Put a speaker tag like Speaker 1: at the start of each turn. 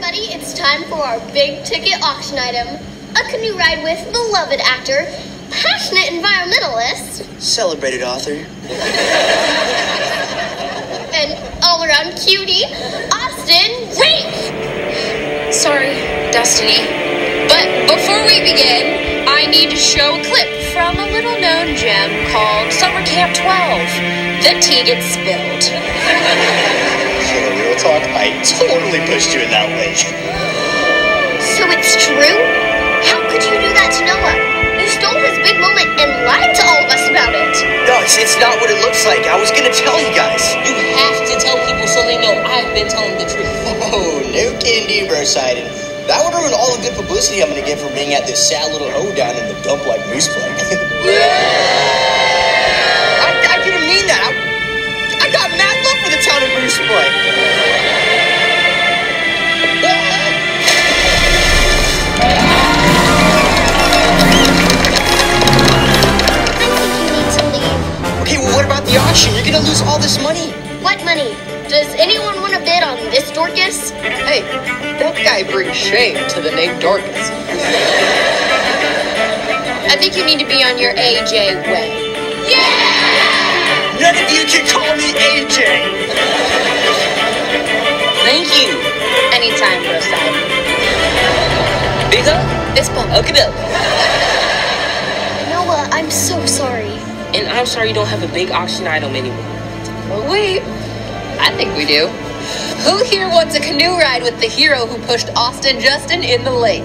Speaker 1: everybody, it's time for our big ticket auction item. A canoe ride with beloved actor, passionate environmentalist,
Speaker 2: Celebrated author.
Speaker 1: and all around cutie, Austin Reef!
Speaker 3: Sorry, Destiny. But before we begin, I need to show a clip from a little known gem called Summer Camp 12. The tea gets spilled.
Speaker 2: Sheila, real talk, I totally pushed you in that way.
Speaker 1: So it's true? How could you do that to Noah? You stole his big moment and lied to all of us about it.
Speaker 2: No, it's, it's not what it looks like. I was gonna tell you guys.
Speaker 4: You have to tell people so they know I've been telling the truth.
Speaker 2: Oh, no candy sided. That would ruin all the good publicity I'm gonna get for being at this sad little hoedown in the dump like moose play. About the auction? You're gonna lose all this money.
Speaker 1: What money? Does anyone want to bid on this Dorcas?
Speaker 5: Hey, that guy brings shame to the name Dorcas.
Speaker 3: I think you need to be on your AJ way. Yeah!
Speaker 2: None of you can call me AJ.
Speaker 4: Thank you.
Speaker 3: Anytime, bro side.
Speaker 4: Big up.
Speaker 3: This.
Speaker 4: Hook it up.
Speaker 1: Noah, I'm so sorry.
Speaker 4: And I'm sorry you don't have a big auction item anymore.
Speaker 3: Well, wait. I think we do. Who here wants a canoe ride with the hero who pushed Austin Justin in the lake?